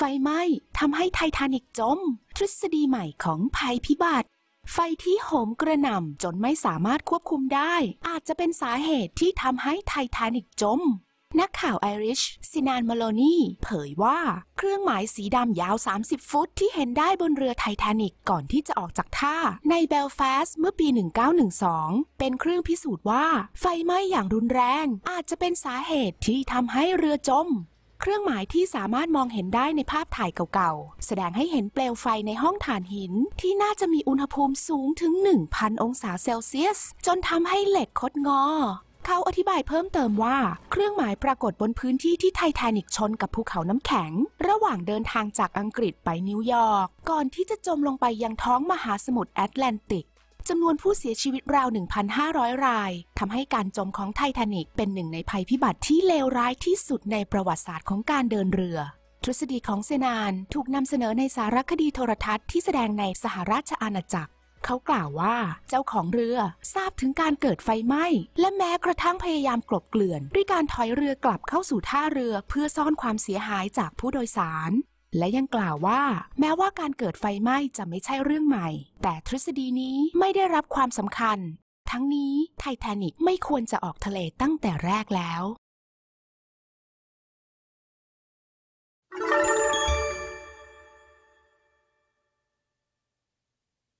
ไฟไหม้ทำให้ไททานิกจม ทฤษฎีใหม่ของภัยพิบัติ ไฟที่โหมกระหน่ำจนไม่สามารถควบคุมได้ อาจจะเป็นสาเหตุที่ทำให้ไททานิกจม นักข่าวไอริชซินานมาโลนีเผยว่า เครื่องหมายสีดำยาว 30 ฟุตที่เห็นได้บนเรือไททานิกก่อนที่จะออกจากท่า ในเบลฟาสต์เมื่อปี 1912 เป็นเครื่องพิสูจน์ว่า ไฟไหม้อย่างรุนแรง อาจจะเป็นสาเหตุที่ทำให้เรือจม เครื่องหมายที่สามารถมองเห็นได้ในภาพถ่ายเก่าๆ แสดงให้เห็นเปลวไฟในห้องถ่านหิน ที่น่าจะมีอุณหภูมิสูงถึง 1,000 องศาเซลเซียส จนทำให้เหล็กคดงอ เขาอธิบายเพิ่มเติมว่า เครื่องหมายปรากฏบนพื้นที่ที่ไททานิกชนกับภูเขาน้ำแข็ง ระหว่างเดินทางจากอังกฤษไปนิวยอร์ก ก่อนที่จะจมลงไปยังท้องมหาสมุทรแอตแลนติก จำนวนผู้เสียชีวิตราว 1,500 รายทำให้การจมของไททานิกเป็นหนึ่งในภัยพิบัติที่เลวร้ายที่สุดในประวัติศาสตร์ของการเดินเรือ ทฤษฎีของเซนานถูกนำเสนอในสารคดีโทรทัศน์ที่แสดงในสหราชอาณาจักร เขากล่าวว่าเจ้าของเรือทราบถึงการเกิดไฟไหม้ และแม้กระทั่งพยายามกลบเกลื่อน ด้วยการถอยเรือกลับเข้าสู่ท่าเรือเพื่อซ่อนความเสียหายจากผู้โดยสาร และยังกล่าวว่า แม้ว่าการเกิดไฟไหม้จะไม่ใช่เรื่องใหม่ แต่ทฤษฎีนี้ไม่ได้รับความสำคัญ ทั้งนี้ไททานิกไม่ควรจะออกทะเลตั้งแต่แรกแล้ว